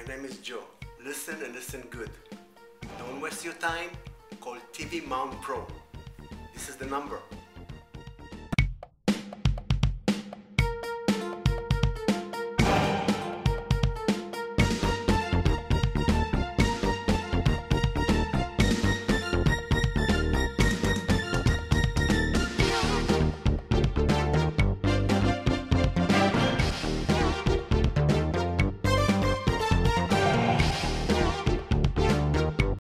My name is Joe. Listen and listen good. Don't waste your time. Call TV Mount Pro. This is the number